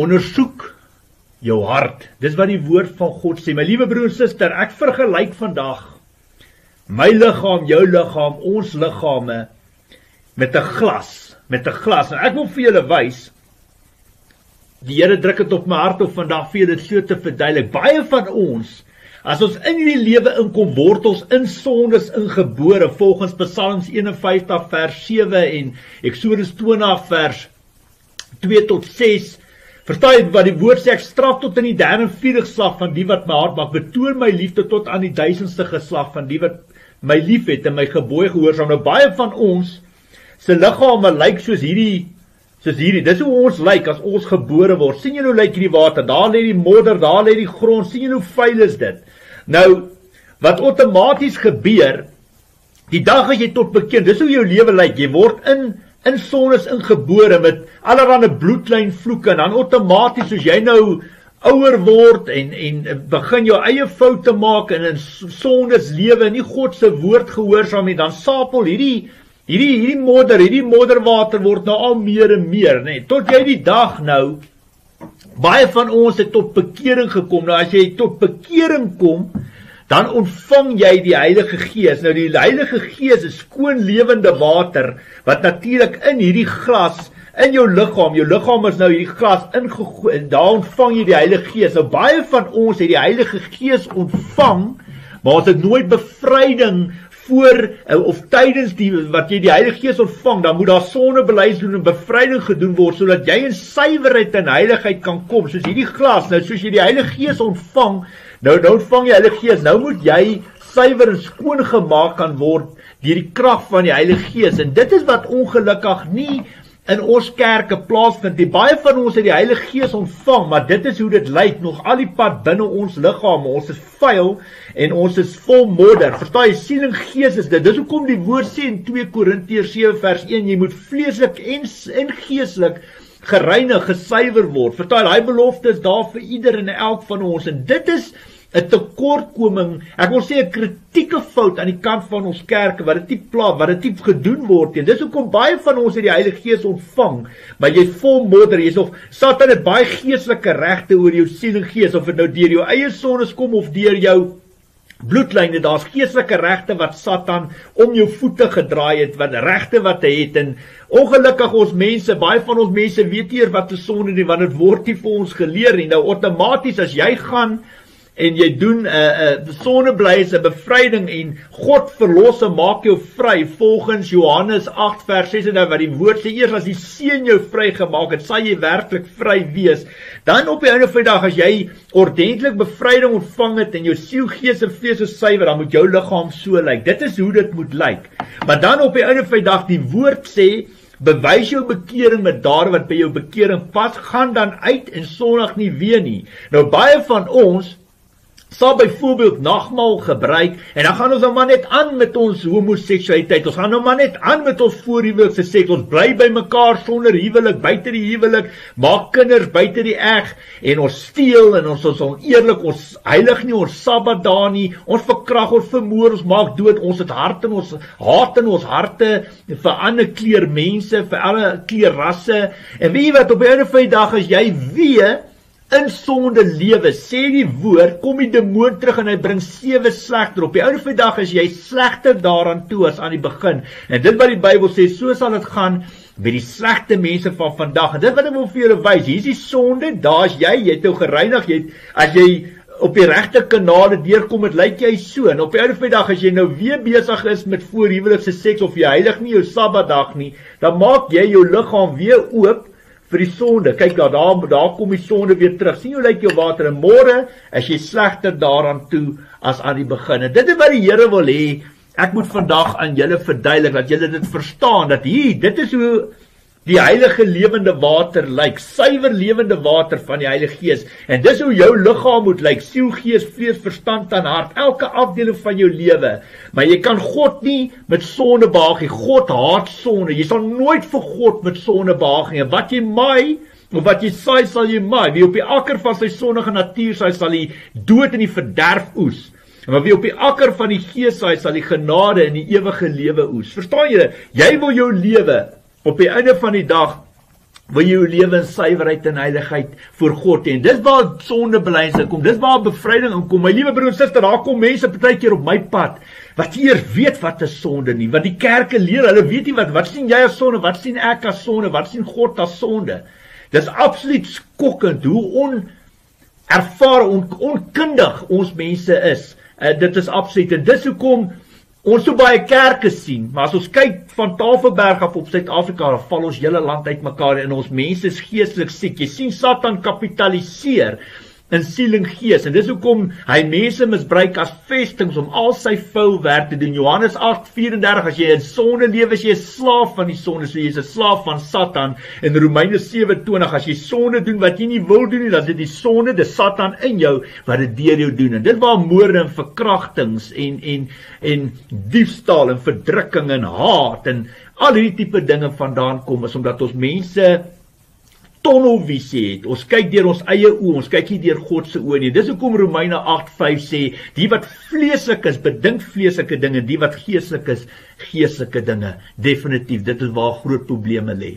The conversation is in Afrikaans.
Ondersoek jou hart. Dis wat die woord van God sê. My liewe broer en suster, ek vergelyk vandag my liggaam, jou liggaam, ons liggame met 'n glas, met 'n glas. En ek wil vir julle wys die Here druk dit op my hart om vandag vir julle so te verduidelik. Baie van ons as ons in hierdie lewe inkom word ons in sondes ingebore volgens Psalms 51 vers 7 en Eksodus 20 vers 2 tot 6 Verstaan jy wat die woord sê? Ek straf tot in die derde en vierde geslag van die wat my hart maak betoon my liefde tot aan die duisendste geslag van die wat my liefhet en my gebooie gehoorsaam. Nou baie van ons se liggame lyk soos hierdie soos hierdie. Dis hoe ons lyk as ons gebore word. sien jy hoe lyk hierdie water? Daar lê die modder daar lê die grond. sien jy hoe vuil is dit? Nou wat outomaties gebeur die dag as jy tot bekend dis hoe jou lewe lyk. Jy word in in sondes ingebore met allerlei bloedlyn vloeke en dan outomaties soos jy nou ouer word en en begin jou eie foute maak en in sondes lewe en nie God se woord gehoorsaam nie dan sapel hierdie hierdie hierdie modder hierdie modderwater word nou al meer en meer nê. Nee, tot jy die dag nou baie van ons het tot bekering gekom. Nou as jy tot bekering kom dan ontvang jy die Heilige Gees. Nou die Heilige Gees is skoon lewende water wat natuurlik in hierdie glas in jou liggaam, jou liggaam is nou hierdie glas ingegooi en daar ontvang jy die Heilige Gees. Nou baie van ons het die Heilige Gees ontvang, maar ons het nooit bevryding voor eh, of tydens die wat jy die Heilige Gees ontvang, dan moet daar sondebeleid doen en bevryding gedoen word sodat jy in suiwerheid en heiligheid kan kom. Soos hierdie glas, nou soos jy die Heilige Gees ontvang, Nou nou ontvang jy Heilige Gees. Nou moet jy suiwer en skoon gemaak kan word deur die krag van die Heilige Gees. En dit is wat ongelukkig nie in ons kerke plaasvind nie. Baie van ons het die Heilige Gees ontvang, maar dit is hoe dit lyk nog al die pad binne ons liggame. Ons is vuil en ons is vol modder. Verstaan jy? Siel en gees is dit. Dis hoekom die woord sê in 2 Korintiërs 7 vers 1 jy moet vleeslik en en geeslik gereinig, gesuiwer word. Verstaan, daai belofte is daar vir ieder en elk van ons en dit is 'n tekortkoming, ek wil sê 'n kritieke fout aan die kant van ons kerke wat dit nie pla wat dit nie gedoen word nie. Dis hoekom baie van ons het die Heilige Gees ontvang, maar jy's vol modder, jy's of Satan het baie geestelike regte oor jou siel en gees of dit nou deur jou eie sondes kom of deur jou bloedlyne. Daar's geestelike regte wat Satan om jou voete gedraai het wat regte wat hy het. En ongelukkig ons mense baie van ons mense weet nie wat 'n sonde is want dit word nie vir ons geleer nie. Nou outomaties as jy gaan en jy doen 'n uh, 'n uh, sonneblys 'n bevryding en God verlos en maak jou vry volgens Johannes 8 vers 6 en nou wat die woord sê eers as die seun jou vrygemaak het sal jy werklik vry wees. Dan op die einde van die dag as jy ordentlik bevryding ontvang het en jou siel gees en vlees is suiwer dan moet jou liggaam so lyk. Dit is hoe dit moet lyk. Maar dan op die einde van die dag die woord sê bewys jou bekering met dade wat by jou bekering pas. Gaan dan uit en sondig nie weer nie. Nou baie van ons sal byvoorbeeld nagmaal gebruik en dan gaan ons nou maar net aan met ons homoseksualiteit. Ons gaan nou maar net aan met ons voorhuwelikse seks. Ons bly by mekaar sonder huwelik, buite die huwelik, maak kinders buite die eg en ons steel en ons is oneerlik. Ons heilig nie ons Sabbat daar nie. Ons verkrag, ons vermoor, ons maak dood. Ons het harte en ons haat in ons harte vir ander kleur mense, vir alle kleur rasse. En weet jy wat op 'n van die dag as jy weet in sonde lewe, sê die woord, kom die demoon terug en hy bring sewe slegter op. Die ou van die dag is jy slegter daaraan toe as aan die begin. En dit wat die Bybel sê, so sal dit gaan met die slegte mense van vandag. En dit wat ek wil vir julle wys, hier is die sonde, daar's jy, jy het nou gereinig, jy as jy op die regte kanale deurkom, dit lyk jy so. En op die ou van die dag as jy nou weer besig is met voorhuwelikse seks of jy heilig nie jou Sabbatdag nie, dan maak jy jou liggaam weer oop vir die sonde. Kyk daar, daar daar kom die sonde weer terug. sien hoe lyk jou water en môre as jy slegter daaraan toe as aan die begin. Dit is wat die Here wil hê. Ek moet vandag aan julle verduidelik dat julle dit verstaan dat hier, dit is hoe die heilige lewende water lyk, suiwer lewende water van die Heilige Gees. En dis hoe jou liggaam moet lyk, siel, gees, vlees, verstand en hart, elke afdeling van jou lewe. Maar jy kan God nie met sonde behaag nie. God haat sonde. Jy sal nooit vir God met sonde behaag nie. Wat jy maai of wat jy saai, sal jy maai. Wie op die akker van sy sondige natuur saai, sal hy dood in die verderf oes. Maar wie op die akker van die Gees saai, sal die genade in die ewige lewe oes. Verstaan jy? Jy wil jou lewe op die einde van die dag wil jy jou lewe in suiwerheid en heiligheid voor God hê. Dis waar sondebelyse kom. Dis waar bevryding inkom. My liewe broer en suster, daar kom mense partykeer op my pad wat hier weet wat 'n sonde nie. Wat die kerke leer, hulle weet nie wat wat sien jy as sonde? Wat sien ek as sonde? Wat sien God as sonde? Dis absoluut skokkend hoe on ervare on, onkundig ons mense is. Uh, dit is absoluut dis hoekom Ons so baie kerke sien, maar as ons kyk van Tafelberg af op Suid-Afrika, dan val ons hele land uitmekaar en ons mense is geestelik siek. Jy sien Satan kapitaliseer in siel en gees. En dis hoekom hy mense misbruik as vestings om al sy vuil werk te doen. Johannes 8:34 as jy in sonde lewe, as jy 'n slaaf van die sonde, so jy's 'n slaaf van Satan. En Romeine 7:20 as jy sonde doen wat jy nie wil doen nie, dan is dit die sonde, dis Satan in jou wat dit deur jou doen. En dit waar moorde en verkrachtings en en en diefstal en verdrukking en haat en al hierdie tipe dinge vandaan kom is omdat ons mense tunnelvisie het. Ons kyk deur ons eie oë, ons kyk nie deur God se oë nie. Dis hoekom Romeine 8:5 sê, die wat vleeslik is, bedink vleeslike dinge, die wat geestelik is, geestelike dinge. Definitief, dit is waar groot probleme lê.